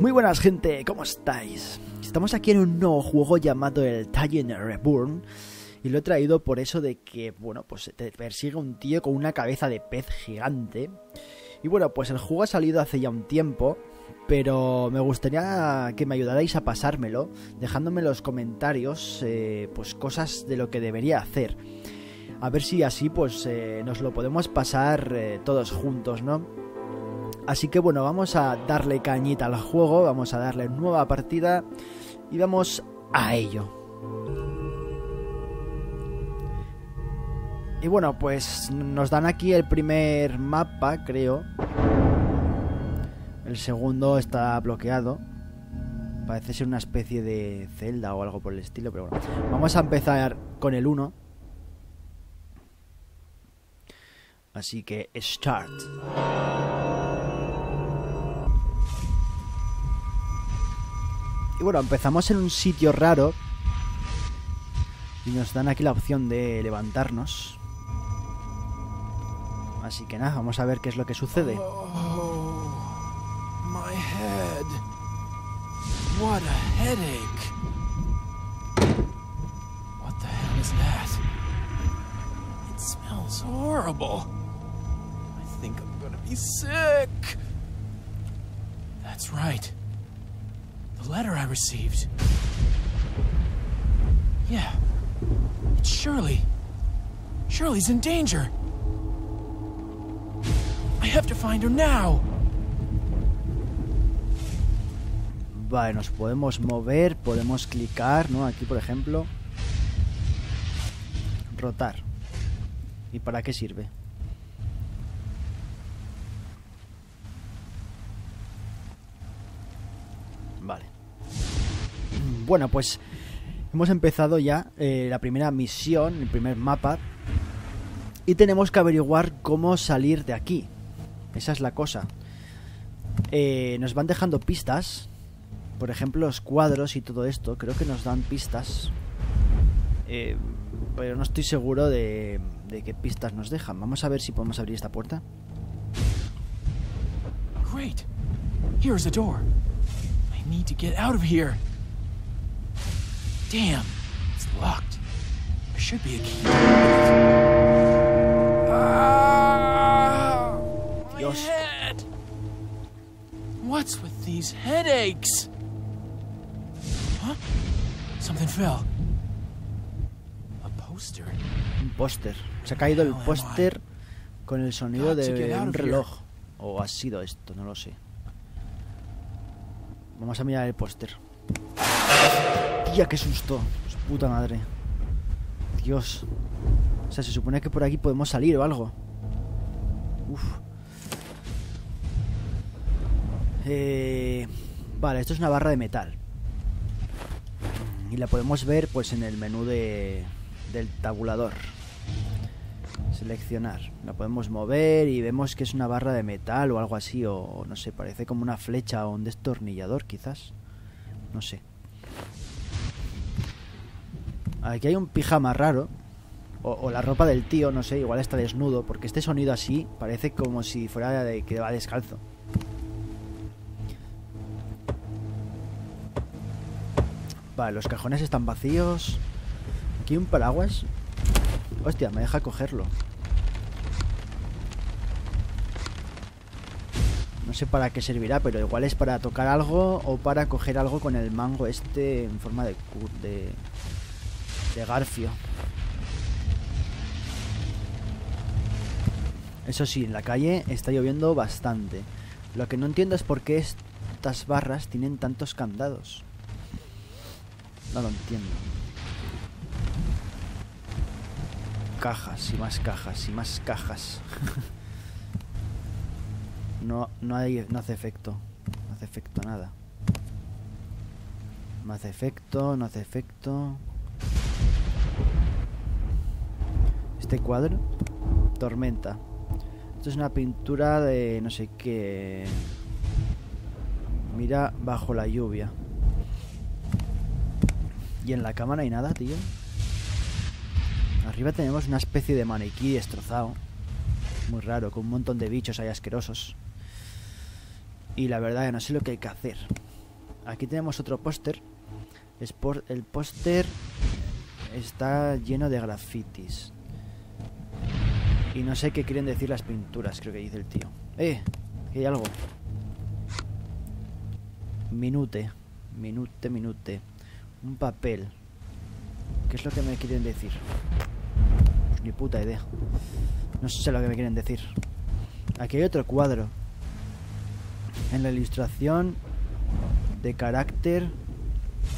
Muy buenas gente, ¿cómo estáis? Estamos aquí en un nuevo juego llamado el Titan Reborn y lo he traído por eso de que, bueno, pues te persigue un tío con una cabeza de pez gigante. Y bueno, pues el juego ha salido hace ya un tiempo, pero me gustaría que me ayudarais a pasármelo, dejándome en los comentarios, eh, pues cosas de lo que debería hacer. A ver si así, pues eh, nos lo podemos pasar eh, todos juntos, ¿no? Así que bueno, vamos a darle cañita al juego, vamos a darle nueva partida y vamos a ello. Y bueno, pues nos dan aquí el primer mapa, creo. El segundo está bloqueado. Parece ser una especie de celda o algo por el estilo, pero bueno. Vamos a empezar con el 1. Así que, start. Y bueno, empezamos en un sitio raro. Y nos dan aquí la opción de levantarnos. Así que nada, vamos a ver qué es lo que sucede. Oh, my head. What a headache. What the hell is that? It smells horrible. I think I'm gonna be sick. That's right. The letter I received. Yeah. It's Shirley. Shirley's in danger. I have to find her now. Vale, nos podemos mover, podemos clicar, ¿no? Aquí, por ejemplo. Rotar. ¿Y para qué sirve? Bueno, pues hemos empezado ya eh, la primera misión, el primer mapa. Y tenemos que averiguar cómo salir de aquí. Esa es la cosa. Eh, nos van dejando pistas. Por ejemplo, los cuadros y todo esto. Creo que nos dan pistas. Eh, pero no estoy seguro de, de qué pistas nos dejan. Vamos a ver si podemos abrir esta puerta. Great. Here's a door. I need to get out of here. Damn, it's locked. There should be a key. Ah, my Dios. head. What's with these headaches? Huh? Something fell. A poster. Un póster. Se ha caído el póster con el sonido de un reloj. O ha sido esto, no lo sé. Vamos a mirar el póster. Tía, qué susto. Su puta madre. Dios. O sea, se supone que por aquí podemos salir o algo. Uf. Eh, vale, esto es una barra de metal. Y la podemos ver pues en el menú de, del tabulador. Seleccionar. La podemos mover y vemos que es una barra de metal o algo así. O no sé, parece como una flecha o un destornillador quizás. No sé. Aquí hay un pijama raro. O, la ropa del tío, no sé, igual está desnudo. Porque este sonido así parece como si fuera de que va descalzo. Vale, los cajones están vacíos. Aquí un paraguas. Hostia, me deja cogerlo. No sé para qué servirá, pero igual es para tocar algo o para coger algo con el mango este en forma de de, garfio. Eso sí, en la calle está lloviendo bastante. Lo que no entiendo es por qué estas barras tienen tantos candados. No lo entiendo. Cajas y más cajas y más cajas. no, no, hay, no hace efecto. No hace efecto nada. No hace efecto, no hace efecto. Este cuadro. Tormenta. Esto es una pintura de no sé qué. Mira bajo la lluvia. Y en la cama no hay nada, tío. Arriba tenemos una especie de maniquí destrozado. Muy raro, con un montón de bichos ahí asquerosos. Y la verdad que no sé lo que hay que hacer. aquí tenemos otro póster. El póster está lleno de grafitis. Y no sé qué quieren decir las pinturas, creo que dice el tío. ¡Eh! Que hay algo. Minute. Minute, minute. Un papel. ¿Qué es lo que me quieren decir? Pues ni puta idea. No sé lo que me quieren decir. Aquí hay otro cuadro. En la ilustración de carácter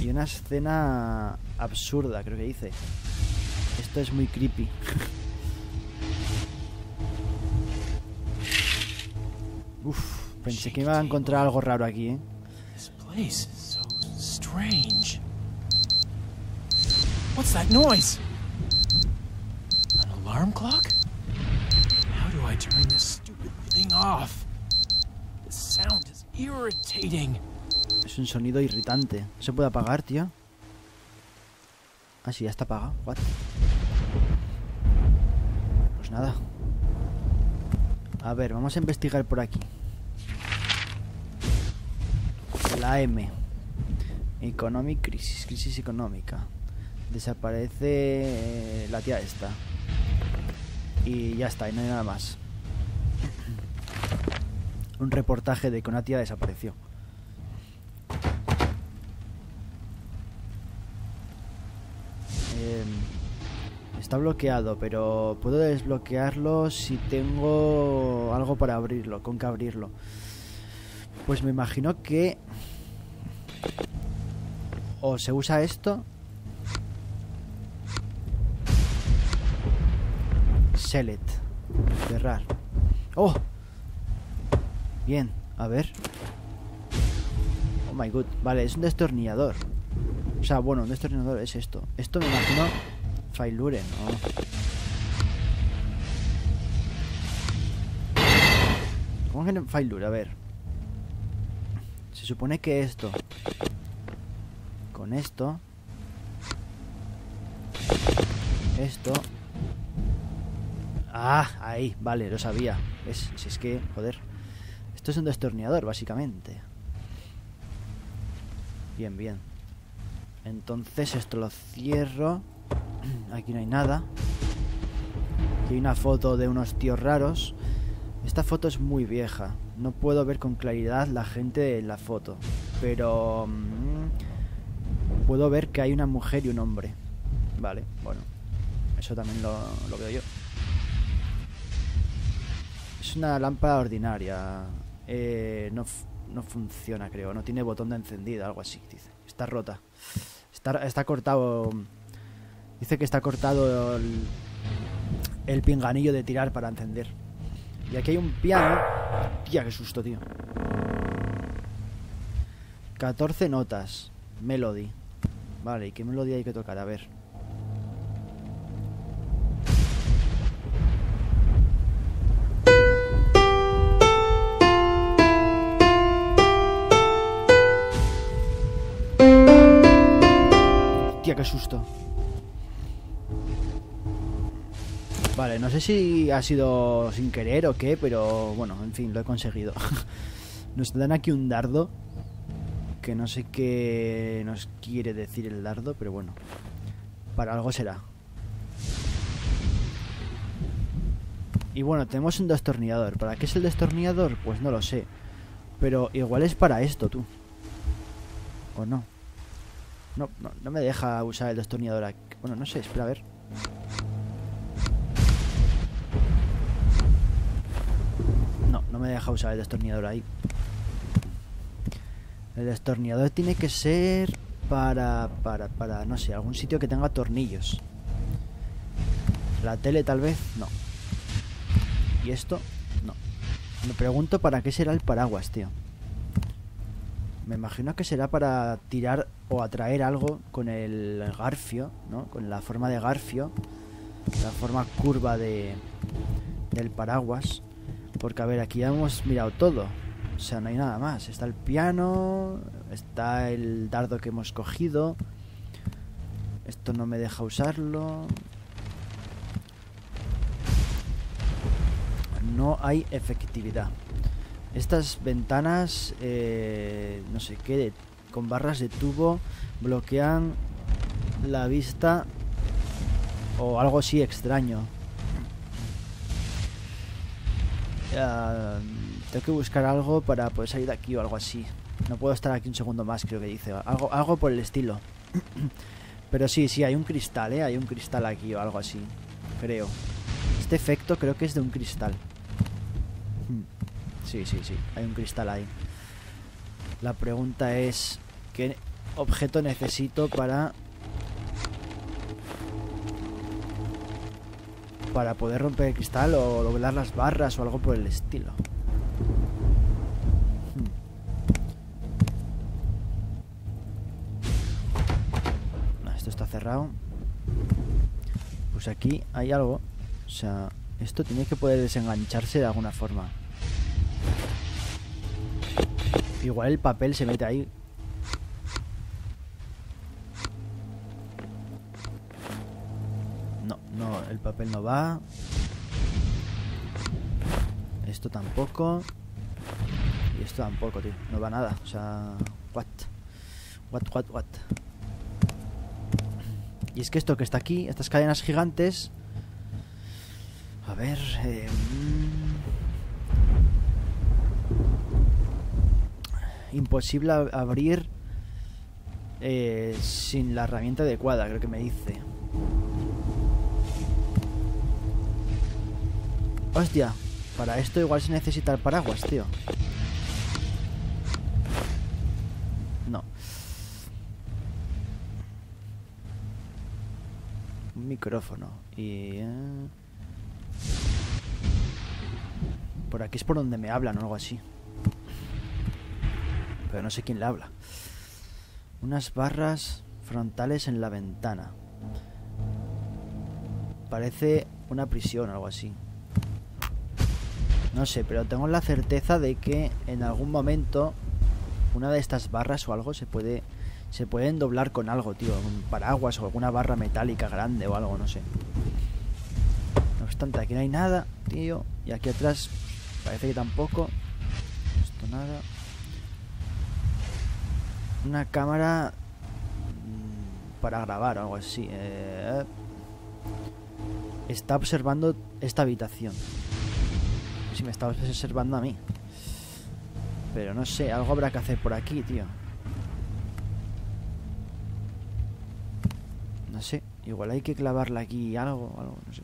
y una escena absurda, creo que dice. Esto es muy creepy. Uf, pensé que iba a encontrar algo raro aquí, ¿eh? Strange. What's that noise? An alarm clock? How do I turn this stupid thing off? The sound is irritating. Es un sonido irritante. ¿Se puede apagar, tío? Ah, sí, ya está apagado. What? Pues nada. A ver, vamos a investigar por aquí. La M. Economic crisis, crisis económica. Desaparece eh, la tía esta. Y ya está, y no hay nada más. Un reportaje de que una tía desapareció. Eh, está bloqueado, pero puedo desbloquearlo si tengo algo para abrirlo, con que abrirlo. Pues me imagino que o se usa esto. Select. Cerrar. ¡Oh! Bien, a ver. Oh my god. Vale, es un destornillador. O sea, bueno, un destornillador es esto. Esto me imagino. Failure, ¿no? ¿Cómo que no- Failure? A ver. Se supone que esto. Con esto. Esto. Ah, ahí, vale, lo sabía. ¿Ves? Si es que, joder. Esto es un destornillador, básicamente. Bien, bien. Entonces esto lo cierro. Aquí no hay nada. Aquí hay una foto de unos tíos raros. Esta foto es muy vieja. No puedo ver con claridad la gente en la foto. Pero... mm, puedo ver que hay una mujer y un hombre. Vale, bueno. Eso también lo, veo yo. Es una lámpara ordinaria. Eh, no, no funciona, creo. No tiene botón de encendida, algo así, dice. Está rota. Está, está cortado. Dice que está cortado el, pinganillo de tirar para encender. Y aquí hay un piano. Tía, qué susto, tío. 14 notas. Melody. Vale, ¿y qué melodía hay que tocar? A ver. Tía, qué susto. Vale, no sé si ha sido sin querer o qué, pero bueno, en fin, lo he conseguido. Nos dan aquí un dardo. Que no sé qué nos quiere decir el dardo, pero bueno. Para algo será. Y bueno, tenemos un destornillador. ¿Para qué es el destornillador? Pues no lo sé. Pero igual es para esto, tú. ¿O no? No, no, no me deja usar el destornillador aquí. Bueno, no sé, espera a ver. No, me deja usar el destornillador ahí. El destornillador tiene que ser para, para, para, no sé, algún sitio que tenga tornillos. La tele tal vez, no. ¿Y esto? No. Me pregunto para qué será el paraguas, tío. Me imagino que será para tirar o atraer algo con el garfio, ¿no? Con la forma de garfio, la forma curva de del paraguas. Porque a ver, aquí ya hemos mirado todo. O sea, no hay nada más. Está el piano, está el dardo que hemos cogido. Esto no me deja usarlo. No hay efectividad. Estas ventanas, eh, no sé qué, de con barras de tubo bloquean la vista o algo así extraño. Ya, tengo que buscar algo para poder salir de aquí o algo así. No puedo estar aquí un segundo más, creo que dice. Algo, algo por el estilo. Pero sí, sí, hay un cristal, ¿eh? Hay un cristal aquí o algo así. Creo. Este efecto creo que es de un cristal. Hmm. Sí, sí, sí. Hay un cristal ahí. La pregunta es... ¿Qué objeto necesito para... Para poder romper el cristal o doblar las barras o algo por el estilo. Hmm. Esto está cerrado. Pues aquí hay algo. O sea, esto tiene que poder desengancharse de alguna forma. Igual el papel se mete ahí. No va. Esto tampoco. Y esto tampoco, tío. No va nada. O sea, what? What, what, what? Y es que esto que está aquí, estas cadenas gigantes... A ver... Eh, mm, imposible abrir eh, sin la herramienta adecuada, creo que me dice. Hostia, para esto igual se necesita el paraguas, tío. No. Un micrófono. Y... Eh, por aquí es por donde me hablan o algo así. Pero no sé quién le habla. Unas barras frontales en la ventana. Parece una prisión o algo así. No sé, pero tengo la certeza de que en algún momento una de estas barras o algo se puede se pueden doblar con algo, tío, un paraguas o alguna barra metálica grande o algo, no sé. No obstante, aquí no hay nada, tío, y aquí atrás parece que tampoco. Esto nada. Una cámara mm, para grabar o algo así. Eh, está observando esta habitación. Si me está observando a mí. Pero no sé, algo habrá que hacer por aquí, tío. No sé, igual hay que clavarla aquí algo, algo, no sé.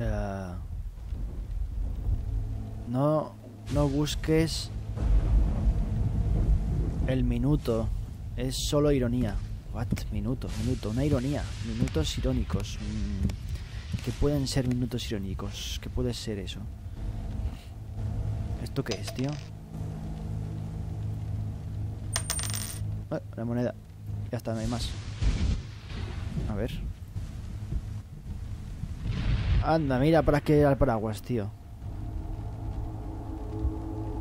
Eh, no, no busques el minuto. Es solo ironía. What? Minuto, minuto, una ironía. Minutos irónicos. Mm, ¿Qué pueden ser minutos irónicos? ¿Qué puede ser eso? ¿Esto qué es, tío? Ah, la moneda. Ya está, no hay más. A ver. Anda, mira para qué era el paraguas, tío.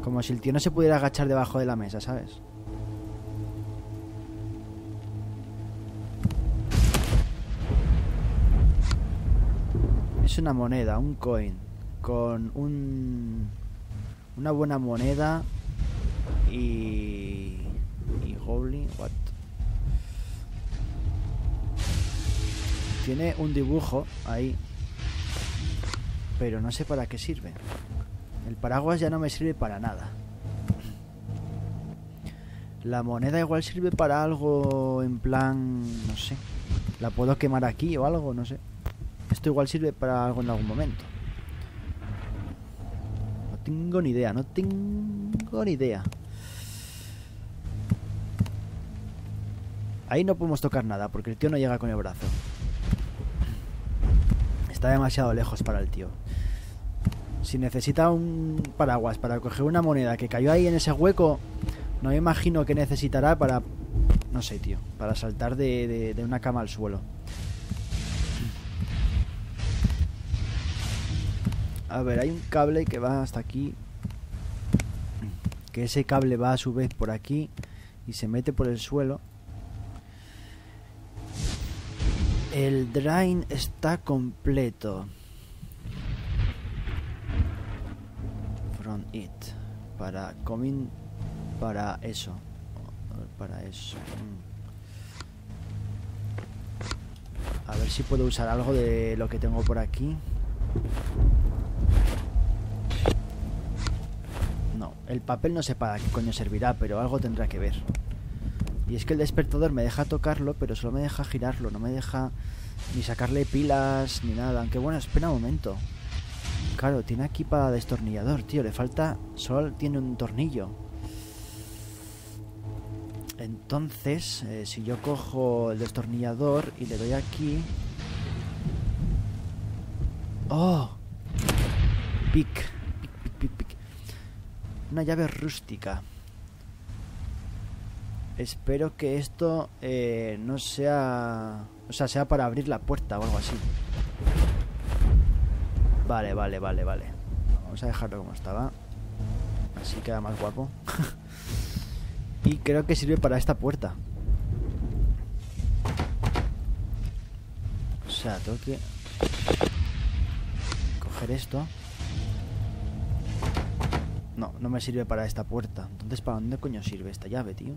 Como si el tío no se pudiera agachar debajo de la mesa, ¿sabes? Una moneda, un coin. Con un... Una buena moneda. Y... Y Goblin, what? Tiene un dibujo ahí. Pero no sé para qué sirve. El paraguas ya no me sirve para nada. La moneda igual sirve para algo en plan... No sé. La puedo quemar aquí o algo, no sé. Esto igual sirve para algo en algún momento. No tengo ni idea, no tengo ni idea. Ahí no podemos tocar nada porque el tío no llega con el brazo. Está demasiado lejos para el tío. Si necesita un paraguas para coger una moneda que cayó ahí en ese hueco, no me imagino que necesitará para... No sé, tío. Para saltar de, de, una cama al suelo. A ver, hay un cable que va hasta aquí. Que ese cable va a su vez por aquí y se mete por el suelo. El drain está completo. Around it. Para coming. Para eso. Para eso. A ver si puedo usar algo de lo que tengo por aquí. El papel no sé para qué coño servirá, pero algo tendrá que ver. Y es que el despertador me deja tocarlo, pero solo me deja girarlo, no me deja ni sacarle pilas ni nada. Aunque bueno, espera un momento. Claro, tiene aquí para destornillador, tío. Le falta... Solo tiene un tornillo. Entonces, eh, si yo cojo el destornillador y le doy aquí... ¡Oh! Pic. Una llave rústica. Espero que esto eh, no sea... O sea, sea para abrir la puerta o algo así. Vale, vale, vale, vale. Vamos a dejarlo como estaba. Así queda más guapo. y creo que sirve para esta puerta. O sea, tengo que... Coger esto. No, no me sirve para esta puerta. Entonces, ¿para dónde coño sirve esta llave, tío?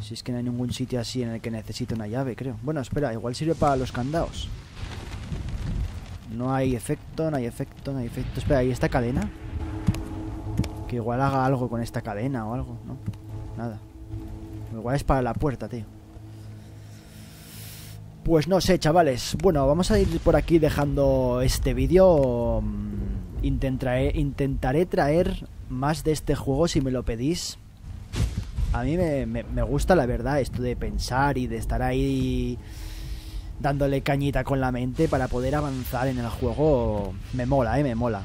Si es que no hay ningún sitio así en el que necesite una llave, creo. Bueno, espera, igual sirve para los candados. No hay efecto, no hay efecto, no hay efecto. Espera, ¿y esta cadena? Que igual haga algo con esta cadena o algo, ¿no? Nada. Igual es para la puerta, tío. Pues no sé, chavales. Bueno, vamos a ir por aquí dejando este vídeo. Intentaré, intentaré traer más de este juego si me lo pedís. A mí me, me, me gusta la verdad esto de pensar y de estar ahí dándole cañita con la mente para poder avanzar en el juego. Me mola, eh, me mola.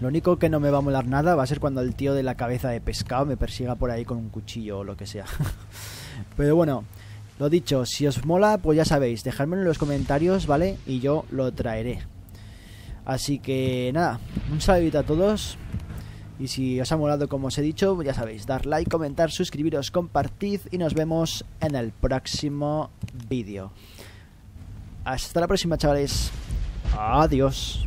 Lo único que no me va a molar nada va a ser cuando el tío de la cabeza de pescado me persiga por ahí con un cuchillo o lo que sea. Pero bueno, lo dicho, si os mola, pues ya sabéis, dejadmelo en los comentarios, ¿vale? Y yo lo traeré. Así que nada, un saludito a todos. Y si os ha molado como os he dicho, ya sabéis, dar like, comentar, suscribiros, compartid y nos vemos en el próximo vídeo. Hasta la próxima, chavales. Adiós.